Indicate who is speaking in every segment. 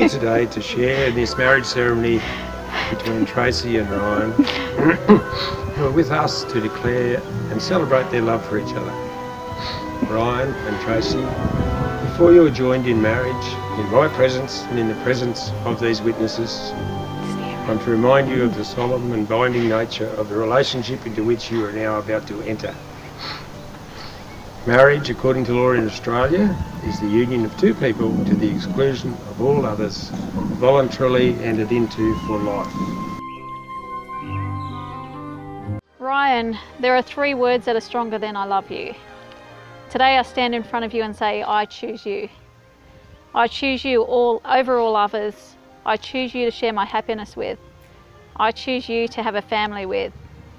Speaker 1: here today to share this marriage ceremony between Tracey and Ryan, who are with us to declare and celebrate their love for each other. Ryan and Tracey, before you are joined in marriage, in my presence and in the presence of these witnesses, I'm to remind you of the solemn and binding nature of the relationship into which you are now about to enter. Marriage, according to law in Australia, is the union of two people to the exclusion of all others, voluntarily entered into for life.
Speaker 2: Ryan, there are three words that are stronger than I love you. Today I stand in front of you and say, I choose you. I choose you all over all others. I choose you to share my happiness with. I choose you to have a family with.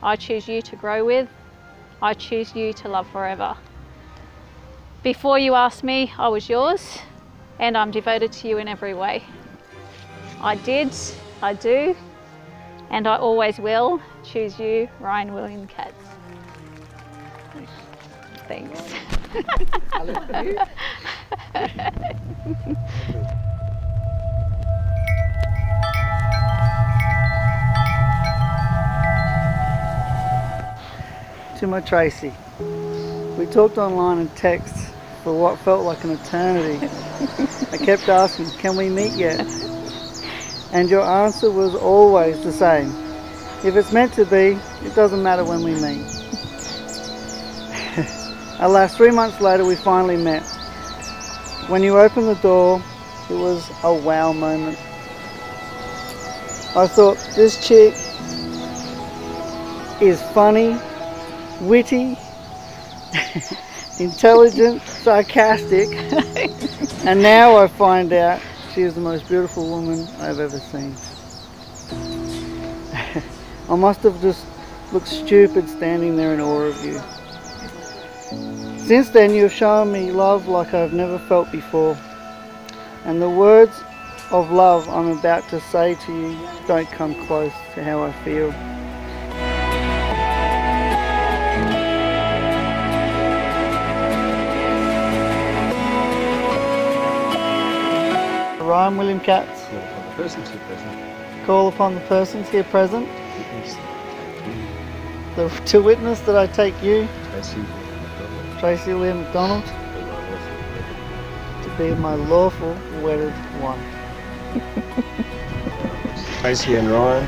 Speaker 2: I choose you to grow with. I choose you to love forever. Before you asked me, I was yours, and I'm devoted to you in every way. I did, I do, and I always will choose you, Ryan William Katz. Thanks.
Speaker 3: to my Tracey. We talked online and text for what felt like an eternity. I kept asking, can we meet yet? And your answer was always the same. If it's meant to be, it doesn't matter when we meet. Alas, three months later we finally met. When you opened the door, it was a wow moment. I thought, this chick is funny, witty, intelligent, sarcastic, and now I find out she is the most beautiful woman I've ever seen. I must have just looked stupid standing there in awe of you. Since then you have shown me love like I've never felt before. And the words of love I'm about to say to you don't come close to how I feel. Ryan William Katz. Call upon the persons here present. The, to witness that I take you, Tracey William McDonald, to be my lawful wedded one.
Speaker 1: Tracey and Ryan,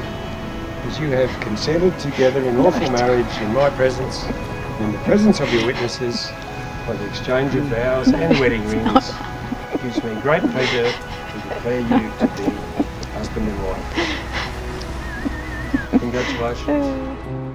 Speaker 1: as you have consented together in lawful marriage in my presence, in the presence of your witnesses, by the exchange of vows and wedding rings, it gives me great pleasure to declare you to be husband and wife. Congratulations.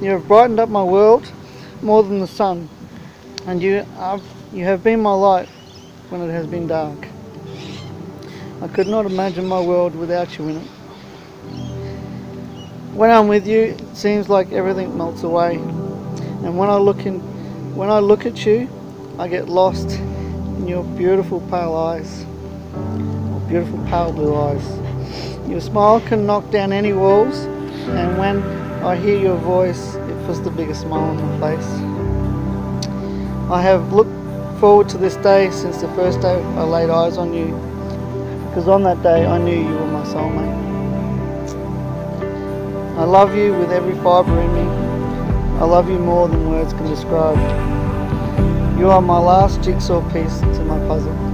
Speaker 3: You have brightened up my world more than the sun, and you have, you have been my light when it has been dark. I could not imagine my world without you in it. When I'm with you, it seems like everything melts away, and when I look in, when I look at you, I get lost in your beautiful pale eyes, or beautiful pale blue eyes. Your smile can knock down any walls, and when I hear your voice, it puts the biggest smile on my face. I have looked forward to this day since the first day I laid eyes on you. Because on that day I knew you were my soulmate. I love you with every fibre in me. I love you more than words can describe. You are my last jigsaw piece to my puzzle.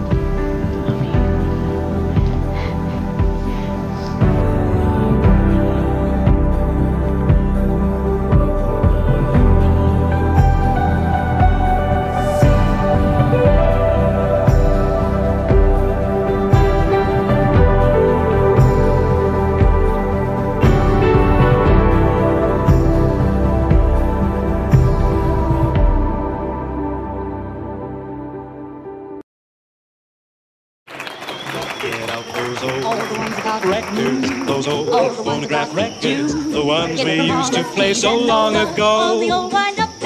Speaker 4: Get out those old records, those old phonograph records, the ones we used to play so long ago.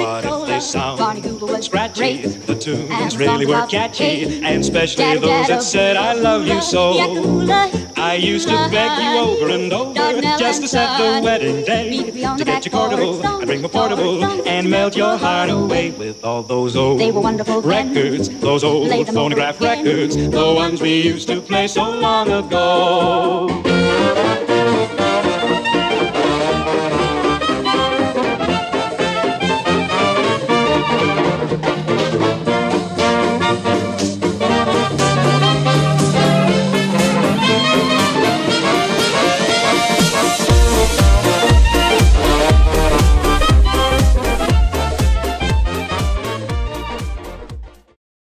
Speaker 4: What if they sound scratchy? The tunes really were catchy, and especially those that said I love you so. I used to beg you over and over just to set the wedding day to get you portable. I'd bring my portable and melt your heart away with all those old
Speaker 5: They were wonderful
Speaker 4: records, those old phonograph records, the ones we used to play so long ago.